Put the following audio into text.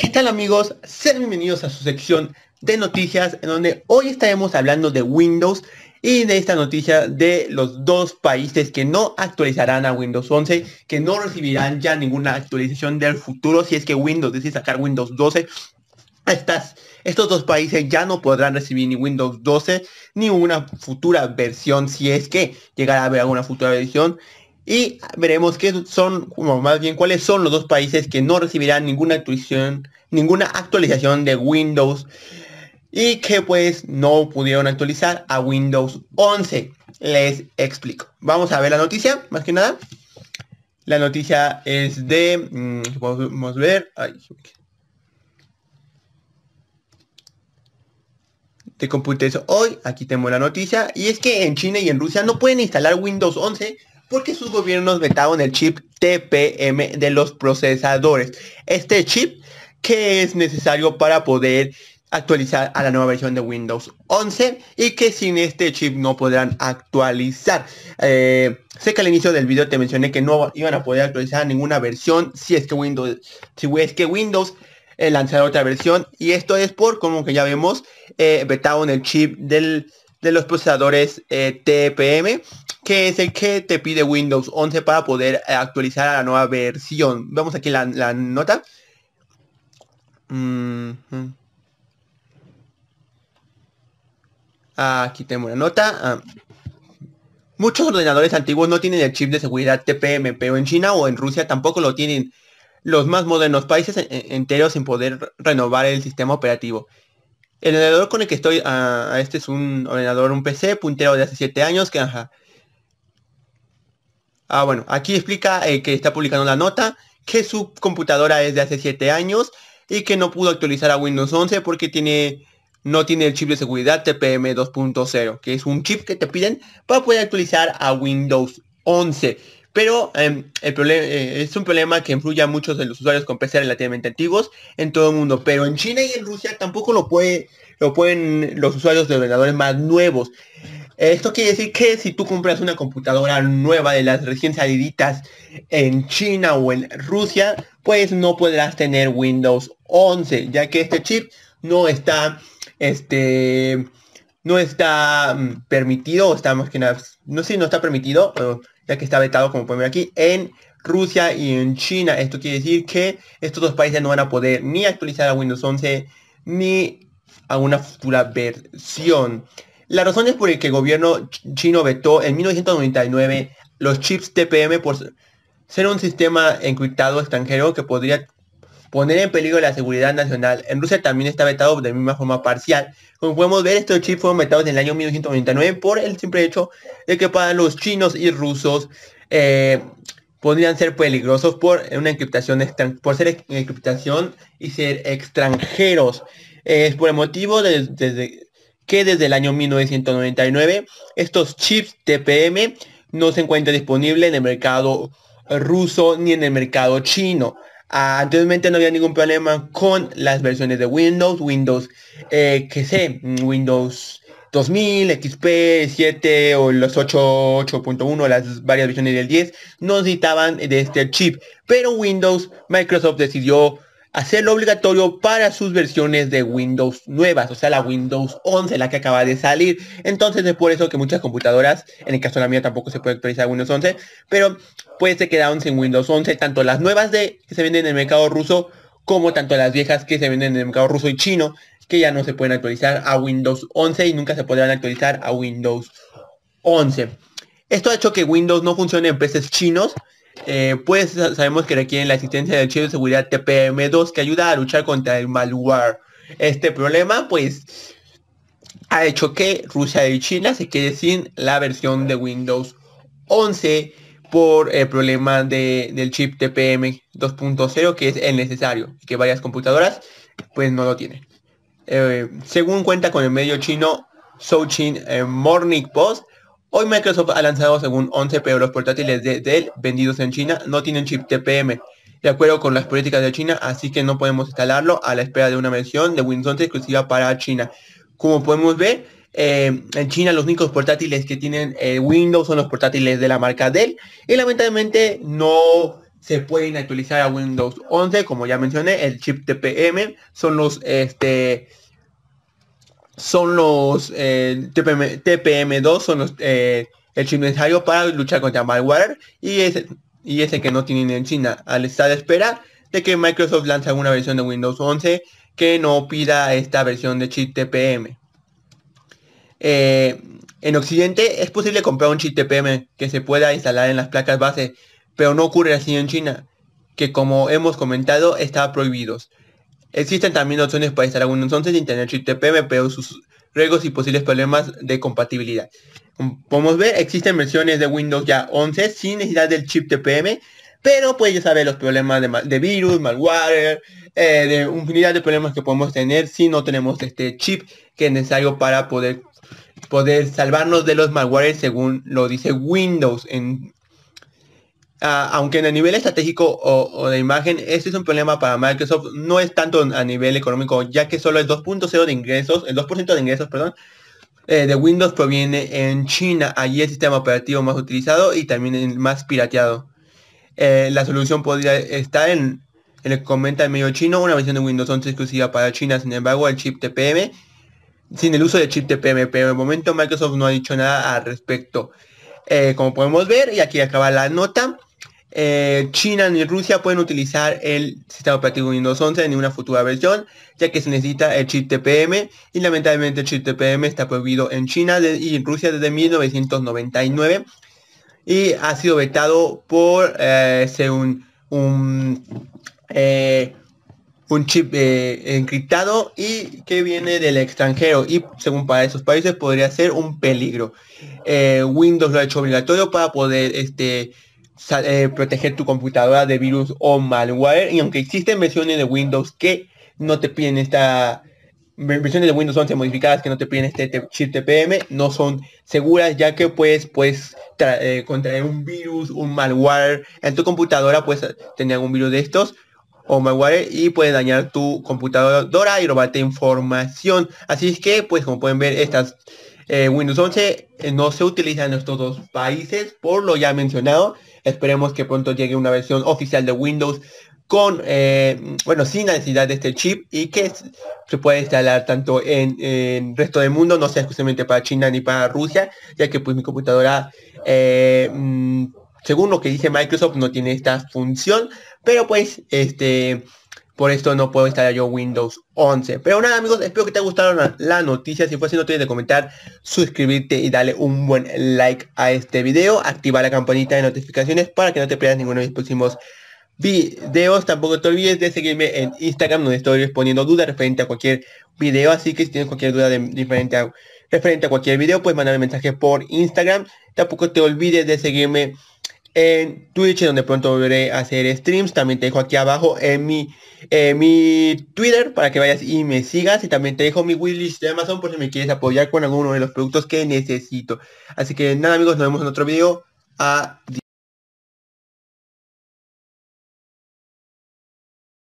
¿Qué tal amigos? Sean bienvenidos a su sección de noticias en donde hoy estaremos hablando de Windows y de esta noticia de los dos países que no actualizarán a Windows 11, que no recibirán ya ninguna actualización del futuro si es que Windows decide sacar Windows 12. Estas, estos dos países ya no podrán recibir ni Windows 12 ni una futura versión si es que llegará a haber alguna futura versión y veremos qué son, o más bien cuáles son los dos países que no recibirán ninguna actualización, ninguna actualización de Windows y que pues no pudieron actualizar a Windows 11. Les explico. Vamos a ver la noticia, más que nada. La noticia es de, mm, podemos ver, de Computers hoy, aquí tenemos la noticia, y es que en China y en Rusia no pueden instalar Windows 11 porque sus gobiernos vetaron el chip TPM de los procesadores. Este chip que es necesario para poder actualizar a la nueva versión de Windows 11 y que sin este chip no podrán actualizar. Eh, sé que al inicio del video te mencioné que no iban a poder actualizar ninguna versión si es que Windows, si es que Windows eh, lanzará otra versión y esto es por como que ya vemos eh, vetaron el chip del, de los procesadores TPM que es el que te pide Windows 11 para poder eh, actualizar a la nueva versión. Vamos aquí la, la nota. Aquí tenemos la nota. Ah. Muchos ordenadores antiguos no tienen el chip de seguridad TPM, pero en China o en Rusia tampoco lo tienen los más modernos países enteros sin poder renovar el sistema operativo. El ordenador con el que estoy, ah, este es un ordenador, un PC puntero de hace 7 años que ajá, Ah, bueno, aquí explica eh, que está publicando la nota, que su computadora es de hace 7 años y que no pudo actualizar a Windows 11 porque tiene, no tiene el chip de seguridad TPM 2.0, que es un chip que te piden para poder actualizar a Windows 11. Pero em, el eh, es un problema que influye a muchos de los usuarios con PC relativamente antiguos en todo el mundo. Pero en China y en Rusia tampoco lo, lo pueden los usuarios de ordenadores más nuevos. Esto quiere decir que si tú compras una computadora nueva de las recién saliditas en China o en Rusia, pues no podrás tener Windows 11, ya que este chip no está, este, no está mm, permitido, está más que nada, no sé, no está permitido, ya que está vetado, como pueden ver aquí, en Rusia y en China. Esto quiere decir que estos dos países no van a poder ni actualizar a Windows 11 ni a una futura versión. La razón es por el que el gobierno chino vetó en 1999 los chips TPM por ser un sistema encriptado extranjero que podría poner en peligro la seguridad nacional. En Rusia también está vetado de misma forma parcial. Como podemos ver, estos chips fueron vetados en el año 1999 por el simple hecho de que para los chinos y rusos eh, podrían ser peligrosos por una encriptación por ser encriptación y ser extranjeros. Es por el motivo de, desde que desde el año 1999 estos chips TPM no se encuentran disponibles en el mercado ruso ni en el mercado chino. Ah, anteriormente no había ningún problema con las versiones de Windows, Windows, eh, que sé, Windows 2000, XP 7 o los 8.1, las varias versiones del 10, no necesitaban de este chip. Pero Windows, Microsoft decidió hacerlo obligatorio para sus versiones de Windows nuevas, o sea, la Windows 11, la que acaba de salir. Entonces es por eso que muchas computadoras, en el caso de la mía tampoco se puede actualizar Windows 11, pero pues se quedaron sin Windows 11, tanto las nuevas de que se venden en el mercado ruso, como tanto las viejas que se venden en el mercado ruso y chino, que ya no se pueden actualizar a Windows 11 y nunca se podrán actualizar a Windows 11. Esto ha hecho que Windows no funcione en PCs chinos, eh, pues sabemos que requieren la asistencia del chip de seguridad TPM2 que ayuda a luchar contra el malware. Este problema pues ha hecho que Rusia y China se quede sin la versión de Windows 11 por el problema del chip TPM 2.0 que es el necesario, que varias computadoras pues no lo tienen. Eh, según cuenta con el medio chino Souchin eh, Morning Post, Hoy Microsoft ha lanzado según 11, pero los portátiles de Dell vendidos en China no tienen chip TPM, de acuerdo con las políticas de China, así que no podemos instalarlo a la espera de una versión de Windows 11 exclusiva para China. Como podemos ver, eh, en China los únicos portátiles que tienen eh, Windows son los portátiles de la marca Dell y lamentablemente no se pueden actualizar a Windows 11, como ya mencioné, el chip TPM son los este son los eh, TPM, TPM2 son los eh, el necesario para luchar contra malware y ese y ese que no tienen en China al estar de espera de que Microsoft lance una versión de Windows 11 que no pida esta versión de chip TPM. Eh, en Occidente es posible comprar un chip TPM que se pueda instalar en las placas base, pero no ocurre así en China, que como hemos comentado está prohibidos. Existen también opciones para instalar Windows 11 sin tener chip TPM, pero sus riesgos y posibles problemas de compatibilidad. Como podemos ver, existen versiones de Windows ya 11 sin necesidad del chip TPM, pero pues ya saber los problemas de, virus, malware, eh, de infinidad de problemas que podemos tener si no tenemos este chip que es necesario para poder, poder salvarnos de los malware según lo dice Windows en Ah, aunque en el nivel estratégico o, de imagen, este es un problema para Microsoft, no es tanto a nivel económico, ya que solo el 2.0 de ingresos, el 2% de ingresos, perdón, eh, de Windows proviene en China, allí el sistema operativo más utilizado y también el más pirateado. Eh, la solución podría estar en, el comenta el medio chino, una versión de Windows 11 exclusiva para China, sin embargo el chip TPM, sin el uso del chip TPM, pero de momento Microsoft no ha dicho nada al respecto. Eh, como podemos ver, y aquí acaba la nota, eh, China ni Rusia pueden utilizar el sistema operativo Windows 11 en ninguna futura versión, ya que se necesita el chip TPM y lamentablemente el chip TPM está prohibido en China y en Rusia desde 1999 y ha sido vetado por eh, un, eh, un, chip encriptado y que viene del extranjero y según para esos países podría ser un peligro. Windows lo ha hecho obligatorio para poder este, eh, proteger tu computadora de virus o malware. Y aunque existen versiones de Windows que no te piden esta versiones de Windows 11 modificadas que no te piden este chip TPM no son seguras ya que pues pues contraer un virus, un malware en tu computadora pues tener algún virus de estos o malware y puede dañar tu computadora y robarte información. Así es que pues como pueden ver estas eh, Windows 11 eh, no se utiliza en estos dos países por lo ya mencionado. Esperemos que pronto llegue una versión oficial de Windows con, eh, bueno, sin necesidad de este chip y que se puede instalar tanto en, el resto del mundo, no sea exclusivamente para China ni para Rusia, ya que pues mi computadora, mm, según lo que dice Microsoft, no tiene esta función, pero pues, este, por esto no puedo instalar yo Windows 11. Pero nada amigos, espero que te gustado la, noticia. Si fue así no te olvides de comentar, suscribirte y darle un buen like a este video. Activa la campanita de notificaciones para que no te pierdas ninguno de mis próximos videos. Tampoco te olvides de seguirme en Instagram donde estoy respondiendo dudas referente a cualquier video. Así que si tienes cualquier duda diferente a, referente a cualquier video, puedes mandarme mensaje por Instagram. Tampoco te olvides de seguirme en Twitch, donde pronto volveré a hacer streams. También te dejo aquí abajo en mi, mi Twitter para que vayas y me sigas. Y también te dejo mi wishlist de Amazon por si me quieres apoyar con alguno de los productos que necesito. Así que nada amigos, nos vemos en otro video. Adiós.